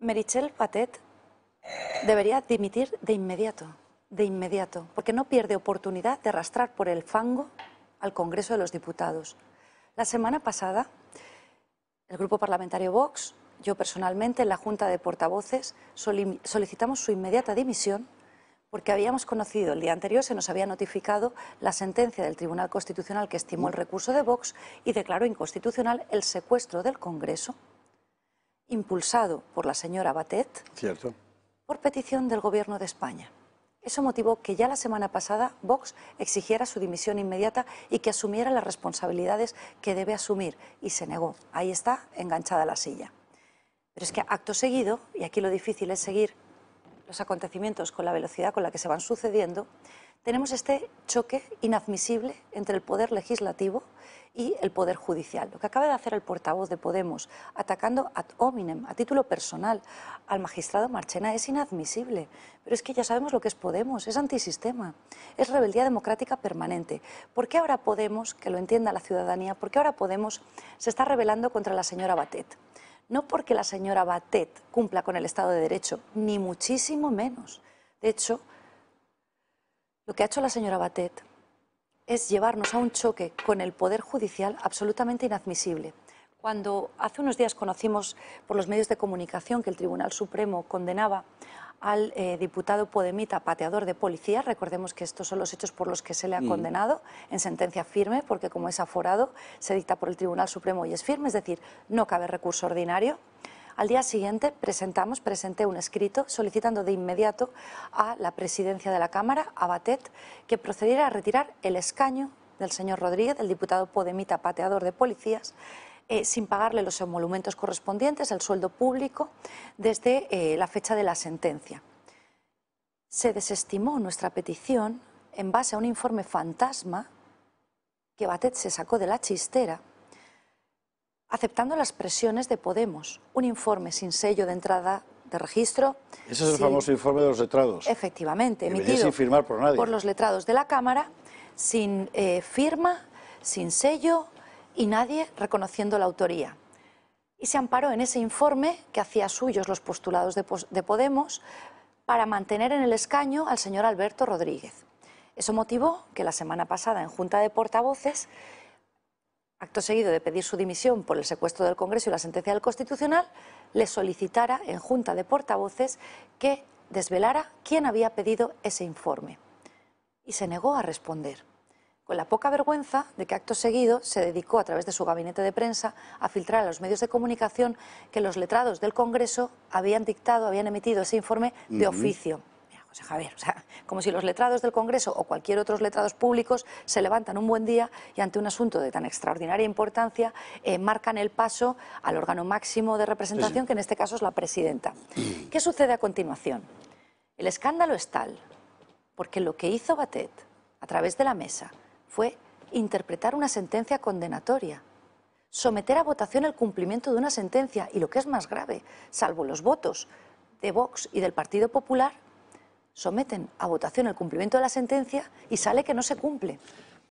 Merichel Patet debería dimitir de inmediato, de inmediato, porque no pierde oportunidad de arrastrar por el fango al Congreso de los Diputados. La semana pasada, el Grupo Parlamentario Vox, yo personalmente, en la Junta de Portavoces, solicitamos su inmediata dimisión porque habíamos conocido, el día anterior se nos había notificado la sentencia del Tribunal Constitucional que estimó el recurso de Vox y declaró inconstitucional el secuestro del Congreso impulsado por la señora Batet Cierto. por petición del Gobierno de España. Eso motivó que ya la semana pasada Vox exigiera su dimisión inmediata y que asumiera las responsabilidades que debe asumir y se negó. Ahí está, enganchada la silla. Pero es que acto seguido, y aquí lo difícil es seguir los acontecimientos con la velocidad con la que se van sucediendo, tenemos este choque inadmisible entre el poder legislativo y el Poder Judicial. Lo que acaba de hacer el portavoz de Podemos, atacando ad hominem, a título personal, al magistrado Marchena, es inadmisible. Pero es que ya sabemos lo que es Podemos, es antisistema, es rebeldía democrática permanente. ¿Por qué ahora Podemos, que lo entienda la ciudadanía, por qué ahora Podemos se está rebelando contra la señora Batet? No porque la señora Batet cumpla con el Estado de Derecho, ni muchísimo menos. De hecho, lo que ha hecho la señora Batet es llevarnos a un choque con el Poder Judicial absolutamente inadmisible. Cuando hace unos días conocimos por los medios de comunicación que el Tribunal Supremo condenaba al eh, diputado Podemita, pateador de policía. Recordemos que estos son los hechos por los que se le ha mm. condenado en sentencia firme, porque como es aforado, se dicta por el Tribunal Supremo y es firme, es decir, no cabe recurso ordinario. Al día siguiente presentamos, presenté un escrito solicitando de inmediato a la presidencia de la Cámara, a Batet, que procediera a retirar el escaño del señor Rodríguez, el diputado Podemita pateador de policías, eh, sin pagarle los emolumentos correspondientes, el sueldo público, desde eh, la fecha de la sentencia. Se desestimó nuestra petición en base a un informe fantasma que Batet se sacó de la chistera aceptando las presiones de Podemos, un informe sin sello de entrada de registro. Ese es el famoso informe de los letrados. Efectivamente, emitido sin firmar por nadie. Por los letrados de la Cámara, sin eh, firma, sin sello y nadie reconociendo la autoría. Y se amparó en ese informe que hacía suyos los postulados de Podemos para mantener en el escaño al señor Alberto Rodríguez. Eso motivó que la semana pasada en Junta de Portavoces acto seguido de pedir su dimisión por el secuestro del Congreso y la sentencia del Constitucional, le solicitara en junta de portavoces que desvelara quién había pedido ese informe. Y se negó a responder, con la poca vergüenza de que acto seguido se dedicó a través de su gabinete de prensa a filtrar a los medios de comunicación que los letrados del Congreso habían dictado, habían emitido ese informe de oficio. Javier, o sea, como si los letrados del Congreso o cualquier otros letrados públicos se levantan un buen día y ante un asunto de tan extraordinaria importancia eh, marcan el paso al órgano máximo de representación, que en este caso es la presidenta. ¿Qué sucede a continuación? El escándalo es tal porque lo que hizo Batet a través de la mesa fue interpretar una sentencia condenatoria someter a votación el cumplimiento de una sentencia y lo que es más grave, salvo los votos de Vox y del Partido Popular, someten a votación el cumplimiento de la sentencia y sale que no se cumple.